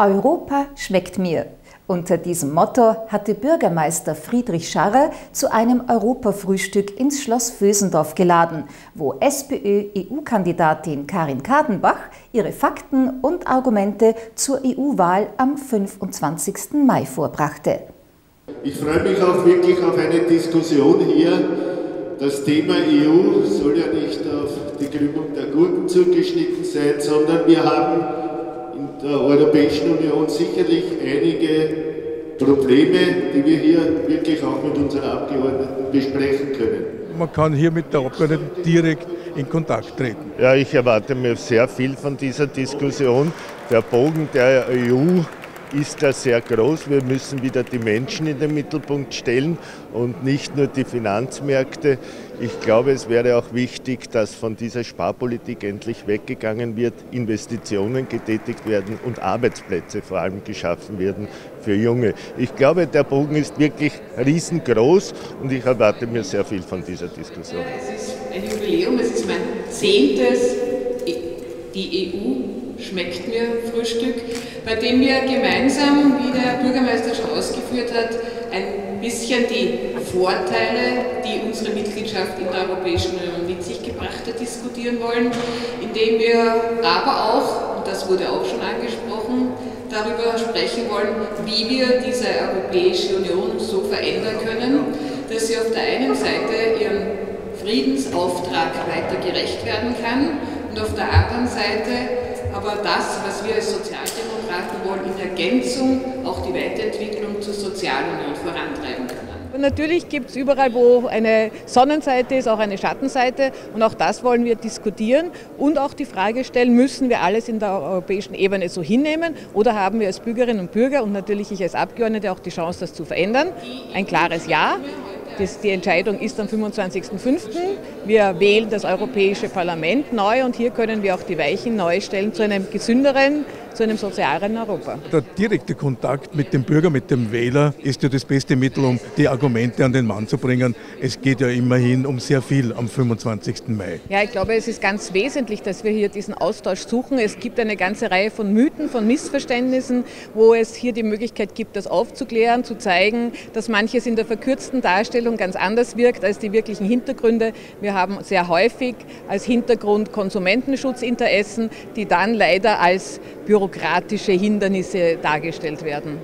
Europa schmeckt mir. Unter diesem Motto hatte Bürgermeister Friedrich Scharrer zu einem Europafrühstück ins Schloss Vösendorf geladen, wo SPÖ-EU-Kandidatin Karin Kadenbach ihre Fakten und Argumente zur EU-Wahl am 25. Mai vorbrachte. Ich freue mich auch wirklich auf eine Diskussion hier. Das Thema EU soll ja nicht auf die Krümmung der Gurken zugeschnitten sein, sondern wir haben der Europäischen Union sicherlich einige Probleme, die wir hier wirklich auch mit unseren Abgeordneten besprechen können. Man kann hier mit der Abgeordneten direkt in Kontakt treten. Ja, ich erwarte mir sehr viel von dieser Diskussion. Der Bogen der EU ist da sehr groß. Wir müssen wieder die Menschen in den Mittelpunkt stellen und nicht nur die Finanzmärkte. Ich glaube, es wäre auch wichtig, dass von dieser Sparpolitik endlich weggegangen wird, Investitionen getätigt werden und Arbeitsplätze vor allem geschaffen werden für Junge. Ich glaube, der Bogen ist wirklich riesengroß und ich erwarte mir sehr viel von dieser Diskussion. Es ist ein Jubiläum, es ist mein zehntes die EU schmeckt mir Frühstück, bei dem wir gemeinsam, wie der Bürgermeister schon ausgeführt hat, ein bisschen die Vorteile, die unsere Mitgliedschaft in der Europäischen Union mit sich gebracht hat, diskutieren wollen, indem wir aber auch, und das wurde auch schon angesprochen, darüber sprechen wollen, wie wir diese Europäische Union so verändern können, dass sie auf der einen Seite ihren Friedensauftrag weiter gerecht werden kann und auf der anderen Seite aber das, was wir als Sozialdemokraten wollen, in Ergänzung auch die Weiterentwicklung zur Sozialunion vorantreiben können. Und natürlich gibt es überall, wo eine Sonnenseite ist, auch eine Schattenseite. Und auch das wollen wir diskutieren und auch die Frage stellen, müssen wir alles in der europäischen Ebene so hinnehmen oder haben wir als Bürgerinnen und Bürger und natürlich ich als Abgeordnete auch die Chance, das zu verändern? Ein klares Ja. Das, die Entscheidung ist am 25.05. Wir wählen das Europäische Parlament neu und hier können wir auch die Weichen neu stellen zu einem gesünderen, zu einem sozialeren Europa. Der direkte Kontakt mit dem Bürger, mit dem Wähler ist ja das beste Mittel, um die Argumente an den Mann zu bringen. Es geht ja immerhin um sehr viel am 25. Mai. Ja, ich glaube, es ist ganz wesentlich, dass wir hier diesen Austausch suchen. Es gibt eine ganze Reihe von Mythen, von Missverständnissen, wo es hier die Möglichkeit gibt, das aufzuklären, zu zeigen, dass manches in der verkürzten Darstellung ganz anders wirkt als die wirklichen Hintergründe. Wir haben sehr häufig als Hintergrund Konsumentenschutzinteressen, die dann leider als bürokratische Hindernisse dargestellt werden.